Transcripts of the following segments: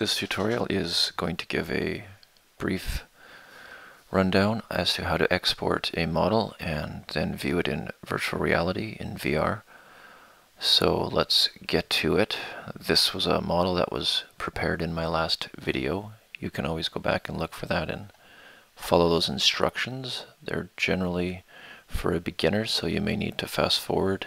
This tutorial is going to give a brief rundown as to how to export a model and then view it in virtual reality in VR. So let's get to it. This was a model that was prepared in my last video. You can always go back and look for that and follow those instructions. They're generally for a beginner, so you may need to fast forward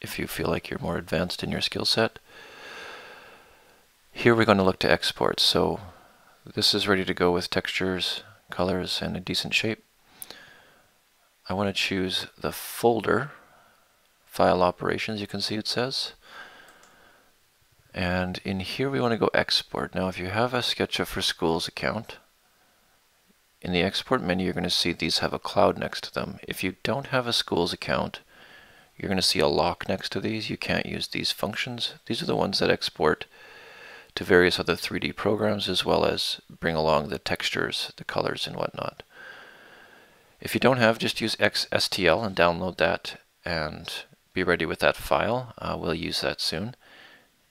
if you feel like you're more advanced in your skill set. Here we're going to look to export. So this is ready to go with textures, colors, and a decent shape. I want to choose the folder, file operations, you can see it says. And in here we want to go export. Now if you have a SketchUp for Schools account, in the export menu you're going to see these have a cloud next to them. If you don't have a Schools account, you're going to see a lock next to these. You can't use these functions. These are the ones that export to various other 3D programs as well as bring along the textures, the colors and whatnot. If you don't have, just use XSTL and download that and be ready with that file. Uh, we'll use that soon.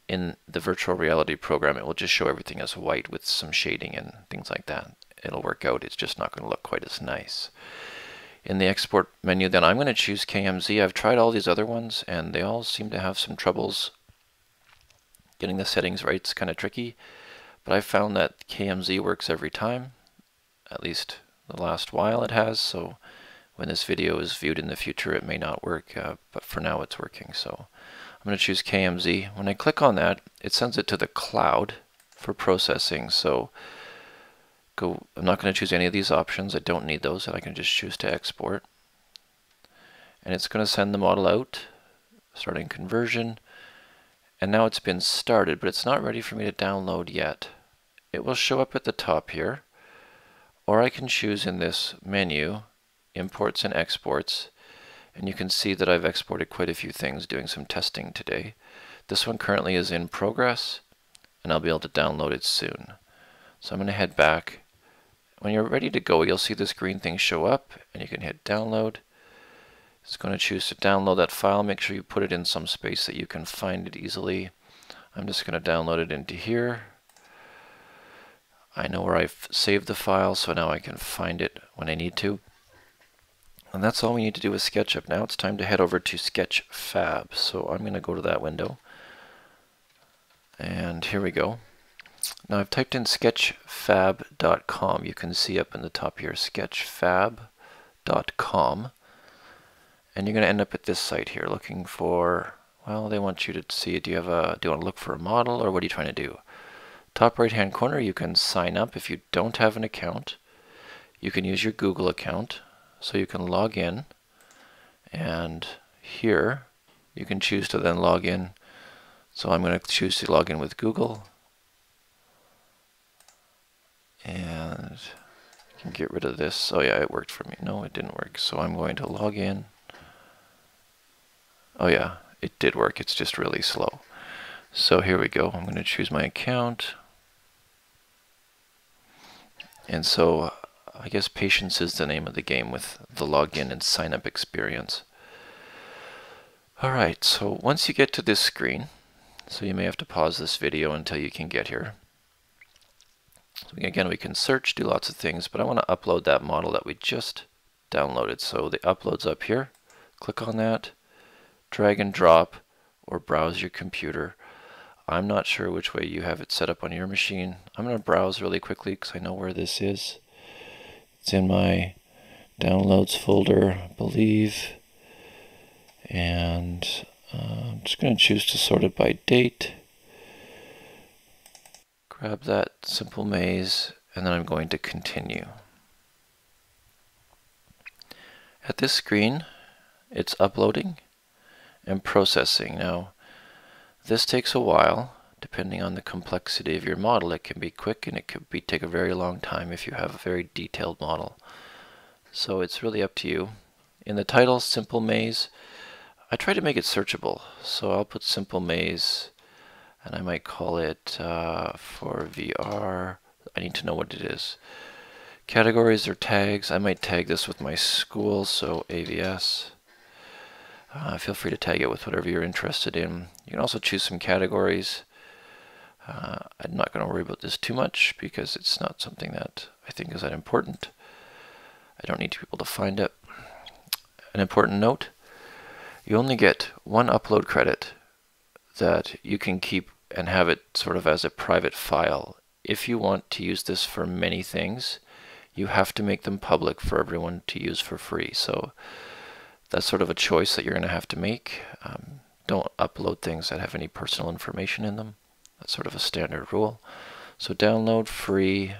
In the virtual reality program, it will just show everything as white with some shading and things like that. It'll work out. It's just not going to look quite as nice. In the export menu, then I'm going to choose KMZ. I've tried all these other ones and they all seem to have some troubles getting the settings right is kind of tricky, but I've found that KMZ works every time, at least the last while it has, so when this video is viewed in the future it may not work, uh, but for now it's working. So I'm going to choose KMZ. When I click on that, it sends it to the cloud for processing. So go. I'm not going to choose any of these options. I don't need those, and I can just choose to export. And it's going to send the model out, starting conversion. And now it's been started, but it's not ready for me to download yet. It will show up at the top here, or I can choose in this menu, Imports and Exports, and you can see that I've exported quite a few things doing some testing today. This one currently is in progress, and I'll be able to download it soon. So I'm going to head back. When you're ready to go, you'll see this green thing show up, and you can hit download. It's going to choose to download that file. Make sure you put it in some space that you can find it easily. I'm just going to download it into here. I know where I've saved the file, so now I can find it when I need to. And that's all we need to do with SketchUp. Now it's time to head over to Sketchfab. So I'm going to go to that window. And here we go. Now I've typed in sketchfab.com. You can see up in the top here, sketchfab.com. And you're going to end up at this site here looking for, well, they want you to see, do you have a, do you want to look for a model or what are you trying to do? Top right hand corner, you can sign up if you don't have an account. You can use your Google account. So you can log in and here you can choose to then log in. So I'm going to choose to log in with Google and I can get rid of this. Oh yeah, it worked for me. No, it didn't work. So I'm going to log in. Oh yeah, it did work. It's just really slow. So here we go. I'm going to choose my account. And so uh, I guess patience is the name of the game with the login and sign up experience. Alright, so once you get to this screen, so you may have to pause this video until you can get here. So again, we can search, do lots of things, but I want to upload that model that we just downloaded. So the upload's up here. Click on that drag and drop, or browse your computer. I'm not sure which way you have it set up on your machine. I'm going to browse really quickly because I know where this is. It's in my downloads folder, I believe. And uh, I'm just going to choose to sort it by date. Grab that simple maze, and then I'm going to continue. At this screen, it's uploading and processing. Now, this takes a while. Depending on the complexity of your model, it can be quick and it could be take a very long time if you have a very detailed model. So it's really up to you. In the title, Simple Maze, I try to make it searchable. So I'll put Simple Maze, and I might call it uh, for VR. I need to know what it is. Categories or tags, I might tag this with my school, so AVS. Uh, feel free to tag it with whatever you're interested in. You can also choose some categories. Uh, I'm not going to worry about this too much because it's not something that I think is that important. I don't need people to find it. An important note, you only get one upload credit that you can keep and have it sort of as a private file. If you want to use this for many things, you have to make them public for everyone to use for free. So that's sort of a choice that you're going to have to make. Um, don't upload things that have any personal information in them. That's sort of a standard rule. So download free.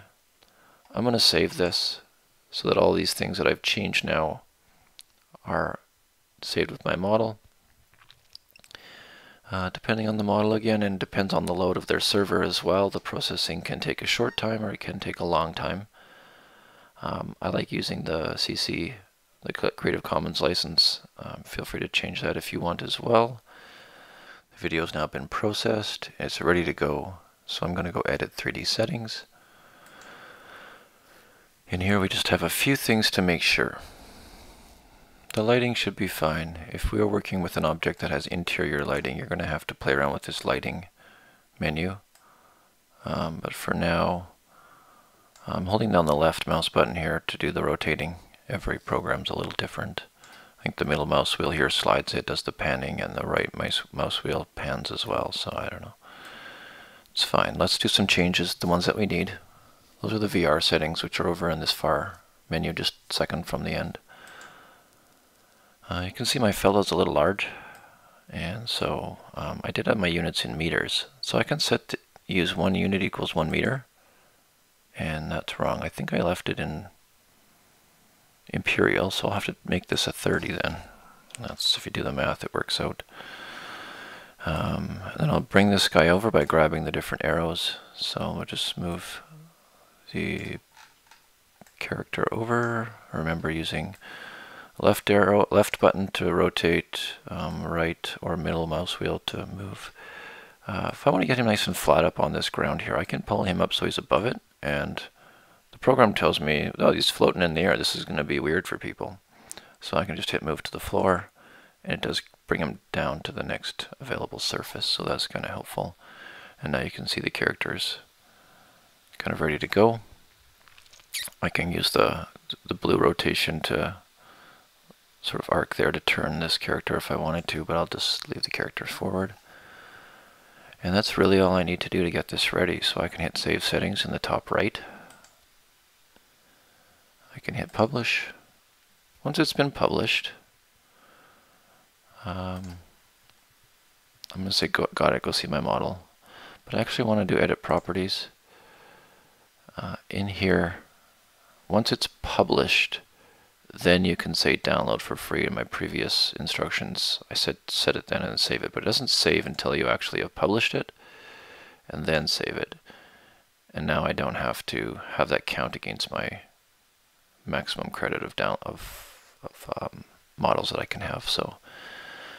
I'm going to save this so that all these things that I've changed now are saved with my model. Uh, depending on the model again, and depends on the load of their server as well, the processing can take a short time or it can take a long time. Um, I like using the CC, the Creative Commons license. Um, feel free to change that if you want as well. The video has now been processed. It's ready to go. So I'm going to go edit 3D settings. In here we just have a few things to make sure. The lighting should be fine. If we are working with an object that has interior lighting, you're going to have to play around with this lighting menu. Um, but for now, I'm holding down the left mouse button here to do the rotating. Every program's a little different. I think the middle mouse wheel here slides it, does the panning, and the right mouse, mouse wheel pans as well, so I don't know. It's fine. Let's do some changes, the ones that we need. Those are the VR settings, which are over in this far menu, just second from the end. Uh, you can see my fellow's a little large, and so um, I did have my units in meters. So I can set use one unit equals one meter, and that's wrong. I think I left it in imperial, so I'll have to make this a 30 then. That's if you do the math, it works out. Um, then I'll bring this guy over by grabbing the different arrows. So we'll just move the character over. Remember using left arrow, left button to rotate, um, right or middle mouse wheel to move. Uh, if I want to get him nice and flat up on this ground here, I can pull him up so he's above it, and the program tells me, oh, he's floating in the air. This is going to be weird for people. So I can just hit move to the floor, and it does bring him down to the next available surface, so that's kind of helpful. And now you can see the characters kind of ready to go. I can use the the blue rotation to sort of arc there to turn this character if I wanted to, but I'll just leave the characters forward. And that's really all I need to do to get this ready. So I can hit Save Settings in the top right. Can hit Publish. Once it's been published, um, I'm going to say, go, got it, go see my model. But I actually want to do Edit Properties. Uh, in here, once it's published, then you can say download for free. In my previous instructions, I said set it then and save it, but it doesn't save until you actually have published it and then save it. And now I don't have to have that count against my maximum credit of down of, of um, models that I can have. So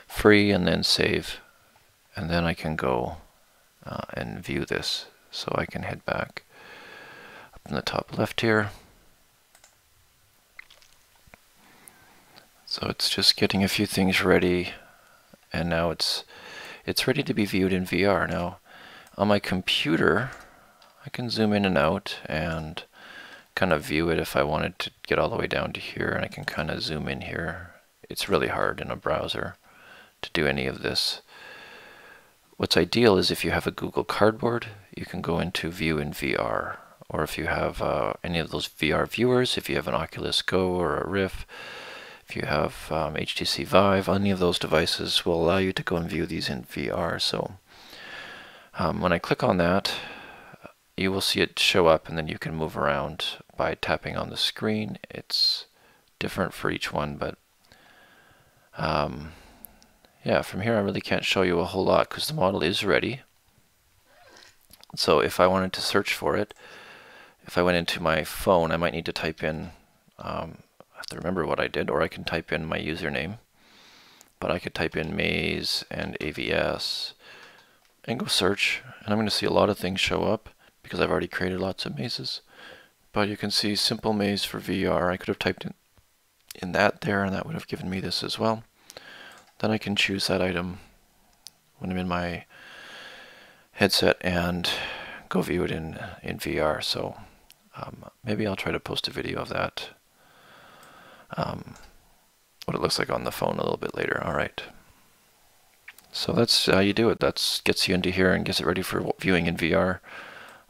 free and then save, and then I can go uh, and view this. So I can head back up in the top left here. So it's just getting a few things ready and now it's it's ready to be viewed in VR. Now on my computer I can zoom in and out and kind of view it if I wanted to get all the way down to here and I can kind of zoom in here. It's really hard in a browser to do any of this. What's ideal is if you have a Google Cardboard, you can go into view in VR. Or if you have uh, any of those VR viewers, if you have an Oculus Go or a Rift, if you have um, HTC Vive, any of those devices will allow you to go and view these in VR. So um, when I click on that, you will see it show up and then you can move around by tapping on the screen. It's different for each one, but um, yeah, from here I really can't show you a whole lot because the model is ready. So if I wanted to search for it, if I went into my phone, I might need to type in um, have to remember what I did, or I can type in my username. But I could type in maze and AVS and go search, and I'm going to see a lot of things show up because I've already created lots of mazes. But you can see simple maze for VR. I could have typed in, in that there, and that would have given me this as well. Then I can choose that item when I'm in my headset and go view it in in VR. So um, maybe I'll try to post a video of that. Um, what it looks like on the phone a little bit later. All right. So that's how you do it. That gets you into here and gets it ready for viewing in VR.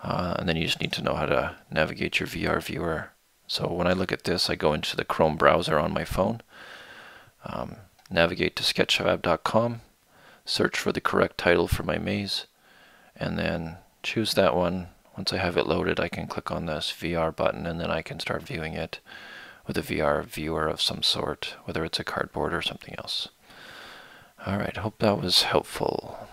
Uh, and then you just need to know how to navigate your VR viewer. So when I look at this, I go into the Chrome browser on my phone, um, navigate to sketchfab.com, search for the correct title for my maze, and then choose that one. Once I have it loaded, I can click on this VR button and then I can start viewing it with a VR viewer of some sort, whether it's a cardboard or something else. Alright, hope that was helpful.